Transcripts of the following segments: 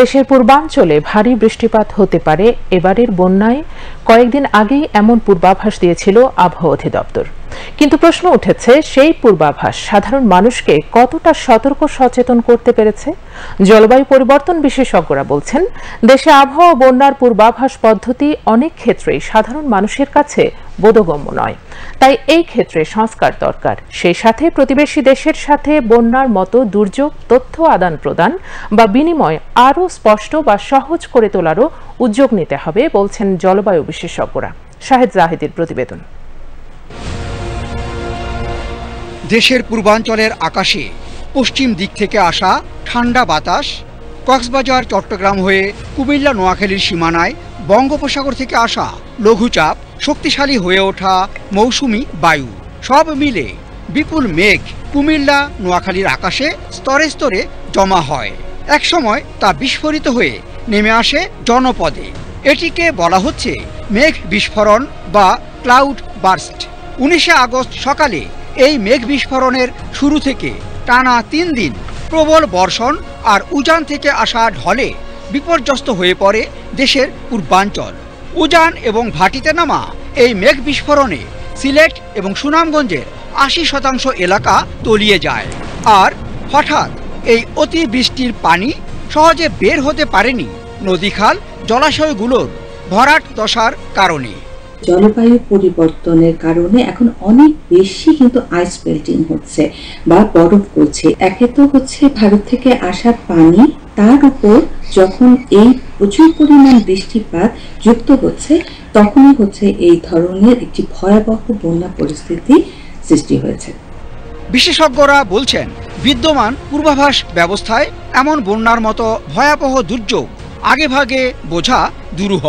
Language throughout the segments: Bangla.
দেশের পূর্বাঞ্চলে ভারী বৃষ্টিপাত হতে পারে। এবারের বন্যায় কয়েকদিন আগেই এমন পূর্বাভাস দিয়েছিল আবহাওয়া অধিদপ্তর। কিন্তু প্রশ্ন উঠেছে, সেই পূর্বাভাস সাধারণ মানুষকে কতটা সতর্ক সচেতন করতে পেরেছে? জলবায়ু পরিবর্তন বিশেষজ্ঞরা বলছেন, দেশে আবহাওয়া বন্যার পূর্বাভাস পদ্ধতি অনেক ক্ষেত্রেই সাধারণ মানুষের কাছে বোধগম্য নয়। তাই এই ক্ষেত্রে সংস্কার দরকার। সেই সাথে প্রতিবেশী দেশের সাথে বন্যার মতো দুর্যোগ, তথ্য আদান প্রদান বা বিনিময় আরও স্পষ্ট বা সহজ করে তোলারও উদ্যোগ নিতে হবে, বলছেন জলবায়ু বিশেষজ্ঞরা। শাহেদ জাহিদের প্রতিবেদন। দেশের পূর্বাঞ্চলের আকাশে পশ্চিম দিক থেকে আসা ঠান্ডা বাতাস কক্সবাজার, চট্টগ্রাম হয়ে কুমিল্লা, নোয়াখালীর সীমানায় বঙ্গোপসাগর থেকে আসা লঘুচাপ শক্তিশালী হয়ে ওঠা মৌসুমি বায়ু। সব মিলে বিপুল মেঘ কুমিল্লা, নোয়াখালীর আকাশে স্তরে স্তরে জমা হয়। একসময় তা বিস্ফোরিত হয়ে নেমে আসে জনপদে। এটিকে বলা হচ্ছে মেঘ বিস্ফোরণ বা ক্লাউড বার্স্ট। উনিশে আগস্ট সকালে এই মেঘ বিস্ফোরণের শুরু থেকে টানা তিন দিন প্রবল বর্ষণ আর উজান থেকে আসা ঢলে বিপর্যস্ত হয়ে পড়ে দেশের পূর্বাঞ্চল। উজান এবং ভাটিতে নামা এই মেঘ বিস্ফোরণে সিলেট এবং সুনামগঞ্জের আশি শতাংশ এলাকা তলিয়ে যায়। আর হঠাৎ এই অতি বৃষ্টির পানি সহজে বের হতে পারেনি নদীখাল জলাশয়গুলোর ভরাট দশার কারণে। জলবায়ু পরিবর্তনের কারণে এখন অনেক বেশি কিন্তু আইস মেল্টিং হচ্ছে বা বরফ গলছে একে তো হচ্ছে ভারত থেকে আসা পানি, তার উপর যখন এই প্রচুর পরিমাণ বৃষ্টিপাত যুক্ত হচ্ছে, তখনই হচ্ছে এই ধরনের একটি ভয়াবহ বন্যা পরিস্থিতি সৃষ্টি হয়েছে। বিশেষজ্ঞরা বলছেন, বিদ্যমান পূর্বাভাস ব্যবস্থায় এমন বন্যার মতো ভয়াবহ দুর্যোগ আগেভাগে বোঝা দুরূহ।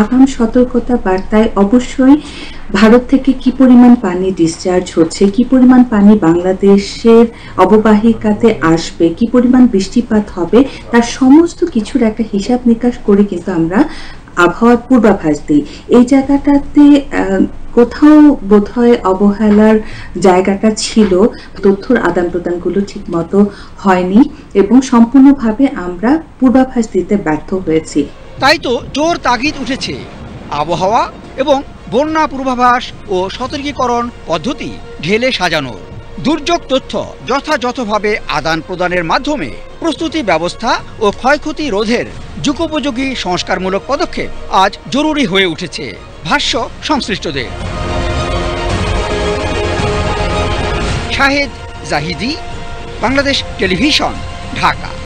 আগাম সতর্কতা বার্তায় অবশ্যই ভারত থেকে কি পরিমাণ পানি ডিসচার্জ হচ্ছে, কি পরিমাণ পানি বাংলাদেশের অববাহিকাতে আসবে, কি পরিমাণ বৃষ্টিপাত হবে, তার সমস্ত কিছুর একটা হিসাব নিকাশ করে কিন্তু আমরা আবহাওয়ার পূর্বাভাস দিই। এই জায়গাটাতে কোথাও বোধহয় অবহেলার জায়গাটা ছিল, তথ্যর আদান প্রদানগুলো ঠিক মতো হয়নি এবং সম্পূর্ণভাবে আমরা পূর্বাভাস দিতে ব্যর্থ হয়েছি। তাই তো জোর তাগিদ উঠেছে। আবহাওয়া এবং বন্যা পূর্বাভাস ও সতর্কীকরণ পদ্ধতি ঢেলে সাজানোর। দুর্যোগ তথ্য যথাযথভাবে আদান প্রদানের মাধ্যমে প্রস্তুতি ব্যবস্থা ও ক্ষয়ক্ষতি রোধের যুগোপযোগী সংস্কারমূলক পদক্ষেপ আজ জরুরি হয়ে উঠেছে। ভাষ্য সংশ্লিষ্টদের। শাহেদ জাহিদি, বাংলাদেশ টেলিভিশন, ঢাকা।